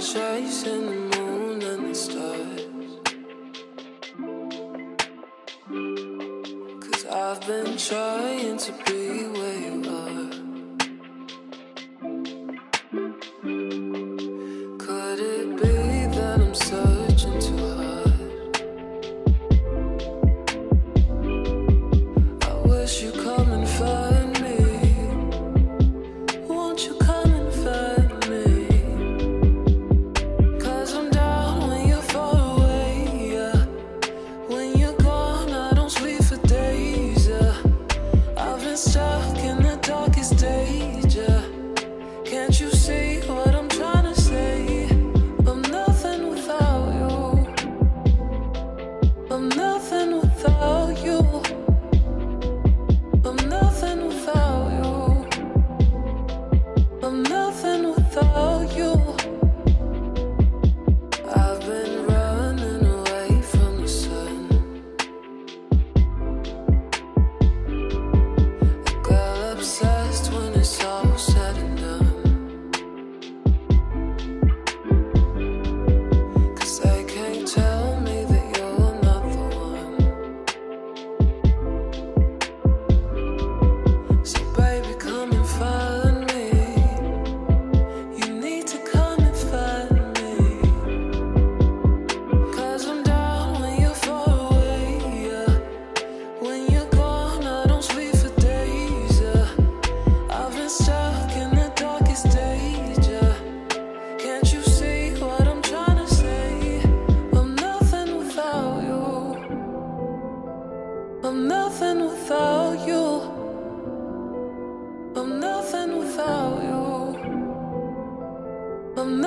Chasing the moon and the stars. Cause I've been trying to be where you are.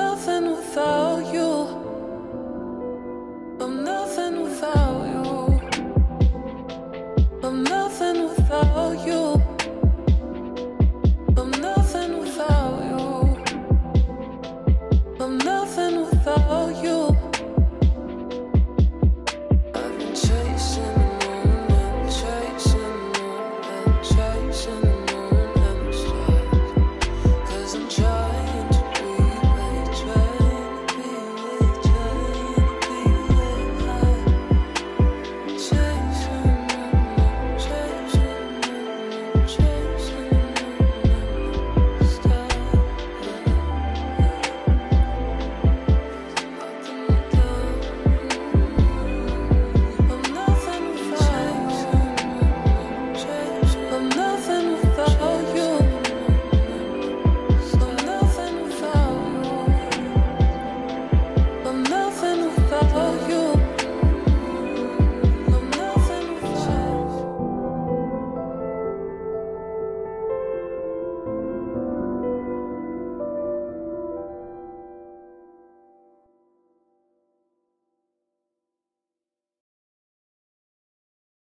Nothing without you.